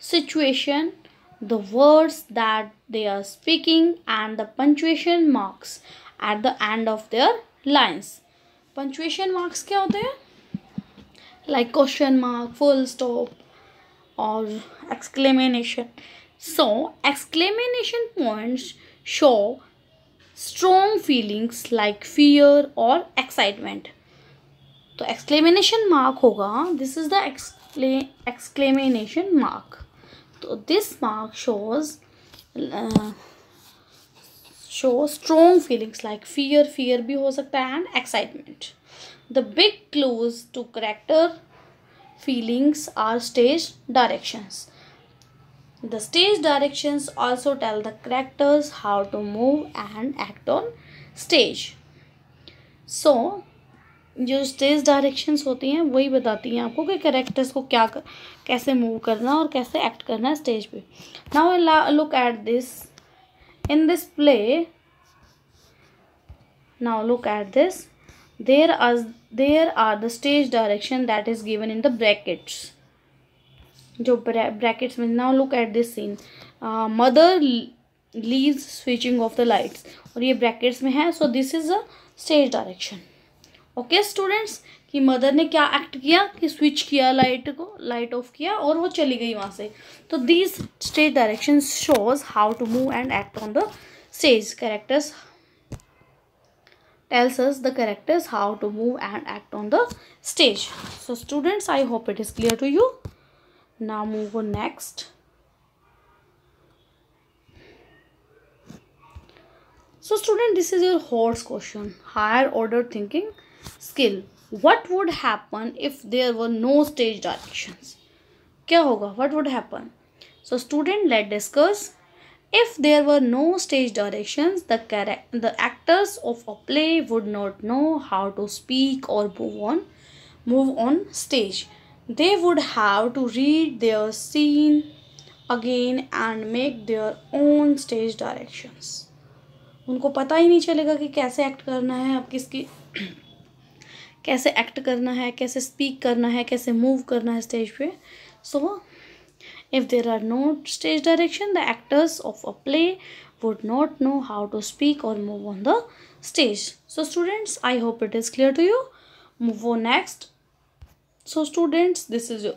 situation, the words that they are speaking, and the punctuation marks at the end of their lines. Punctuation marks क्या होते हैं like question mark, full stop, or exclamation. So, exclamation points show strong feelings like fear or excitement. तो exclamation mark होगा this is the exclamation mark तो this mark shows show strong feelings like fear fear भी हो सकता है and excitement the big clues to character feelings are stage directions The stage directions also tell the characters how to move and act on stage. So, जो stage directions होती हैं वही बताती हैं आपको कि करेक्टर्स को क्या कर, कैसे मूव करना और कैसे एक्ट करना है स्टेज पे। Now look at this in this play now look at this there are there are the stage direction that is given in the brackets जो ब्रैकेट्स में now look at this scene mother leaves switching off the lights और ये brackets में है so this is a stage direction okay students कि mother ने क्या act किया? कि स्विच किया लाइट को लाइट ऑफ़ किया और वो चली गई वहाँ से। तो these stage direction shows how to move and act on the stage characters tells us the characters how to move and act on the stage so students I hope it is clear to you now move next so student this is your horse question higher order thinking skill what would happen if there were no stage direction क्या होगा? What would happen so student let discuss if there were no stage direction the the actors of a play would not know how to speak or move on move on stage they would have to read their scene again and make their own stage directions उनको पता ही नहीं चलेगा कि कैसे act करना है, अब किसकी कैसे एक्ट करना है, कैसे स्पीक करना है, कैसे मूव करना है स्टेज पे। So if there are no stage direction the actors of a play would not know how to speak or move on the stage so students I hope it is clear to you move on next so, students, this is your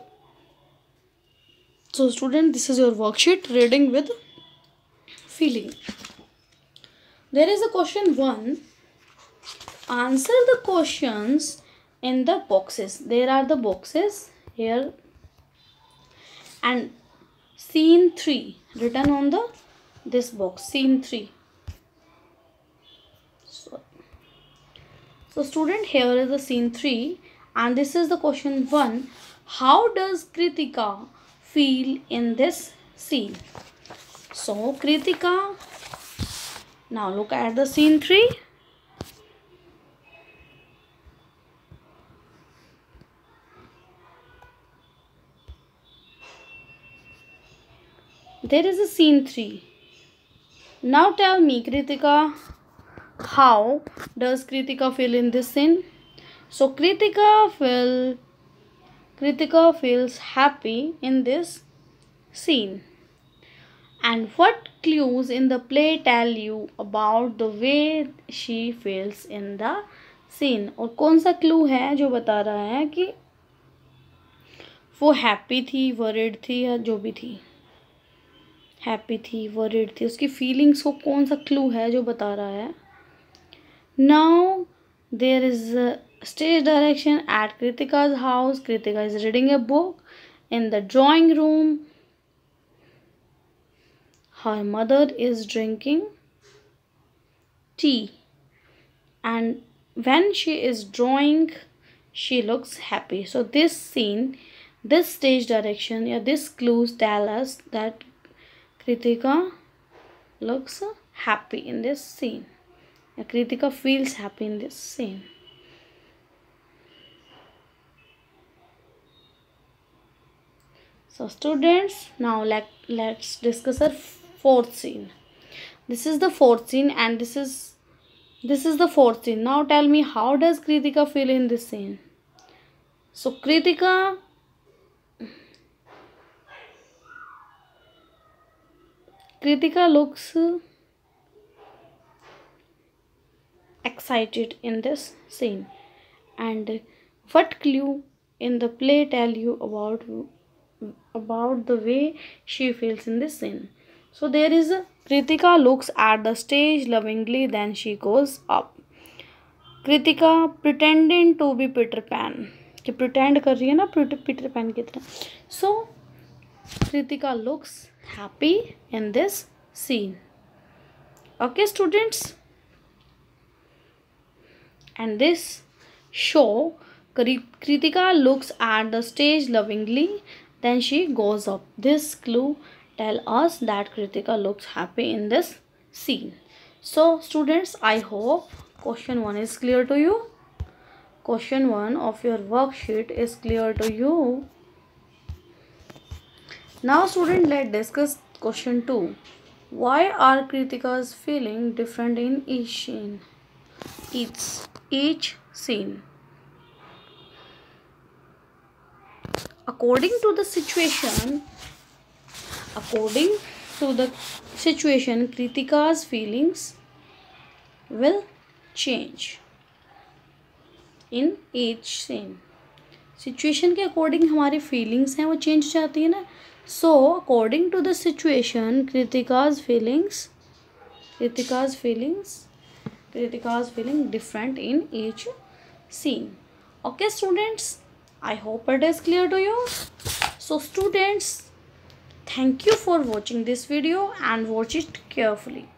so, student, this is your worksheet, reading with feeling. There is a question 1 answer the questions in the boxes. There are the boxes here. And scene 3 written on the this box scene 3 so, so student here is the scene 3 and this is the question 1 how does kritika feel in this scene? So kritika now look at the scene 3 There is a scene 3. Now tell me, Kritika, how does Kritika feel in this scene? So Kritika feel Kritika feels happy in this scene. And what clues in the play tell you about the way she feels in the scene? और कौन सा clue है जो बता रहा है कि वो हैप्पी थी वरिड थी या जो भी थी हैप्पी थी वरिड थी। उसकी फीलिंग्स को कौन सा क्लू है जो बता रहा है? Now there is stage direction at Kritika's house Kritika is reading a book in the drawing room her mother is drinking tea and when she is drawing, she looks happy. So this scene, this stage direction, yeah, this clues tell us that Kritika looks happy in this scene. Kritika feels happy in this scene. So students, now let, let's discuss our fourth scene. This is the fourth scene and this is this is the fourth scene. Now tell me how does Kritika feel in this scene? So Kritika kritika looks excited in this scene and what clue in the play tell you about about the way she feels in this scene so there is a kritika looks at the stage lovingly then she goes up Kritika pretending to be Peter Pan कि pretend कर रही है ना Peter pan की तरह सो Kritika looks happy in this scene. Okay students. And this show Kritika looks at the stage lovingly then she goes up. This clue tell us that Kritika looks happy in this scene. So students I hope question 1 is clear to you. Question 1 of your worksheet is clear to you. Now student let's discuss question 2 why are kritika's feeling different in each scene each each scene according to the situation according to the situation kritika's feelings will change in each same situation के according हमारी feelings हैं वो change हो जाती है ना So according to the situation, Kritika's feelings, Kritika's feelings, Kritika's feeling different in each scene. Okay students, I hope it is clear to you. So students, thank you for watching this video and watch it carefully.